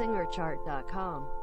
SingerChart.com